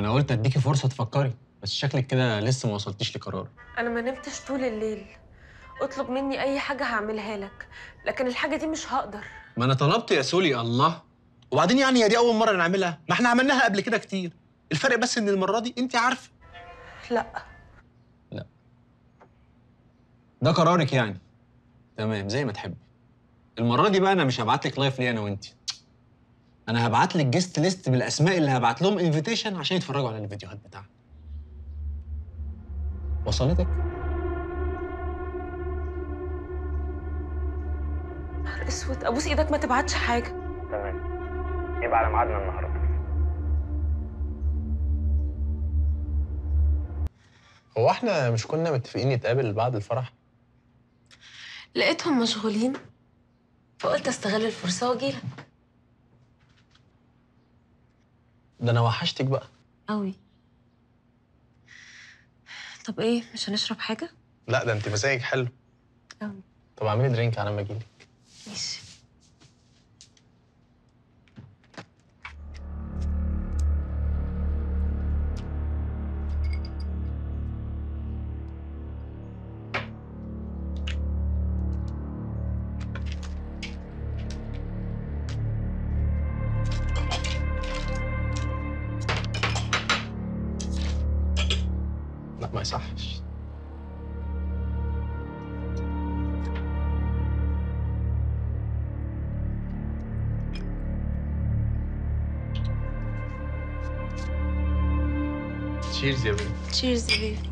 أنا قلت اديكي فرصة تفكري بس شكلك كده لسه ما وصلتيش لقرار. أنا ما نمتش طول الليل. اطلب مني أي حاجة هعملها لك لكن الحاجة دي مش هقدر. ما أنا طلبت يا سولي الله. وبعدين يعني هي دي أول مرة نعملها؟ ما إحنا عملناها قبل كده كتير. الفرق بس إن المرة دي انت عارفة. لا. ده قرارك يعني. تمام زي ما تحبي. المرة دي بقى أنا مش هبعت لك لايف ليه أنا وانت. أنا هبعت لك guest list بالاسماء اللي هبعت لهم invitation عشان يتفرجوا على الفيديوهات بتاعتي. وصلتك؟ نهار أسود. أبوس إيدك ما تبعتش حاجة. تمام. يبقى على ميعادنا النهارده. هو إحنا مش كنا متفقين نتقابل بعد الفرح؟ لقيتهم مشغولين فقلت أستغل الفرصة وأجيلك. ده أنا وحشتك بقى. قوي طب إيه مش هنشرب حاجة؟ لا ده أنت مزاجك حلو. قوي طب اعملي درينك على ما أجيلك. لا ما يصحش تشيرز يا بنت تشيرز يا بيبي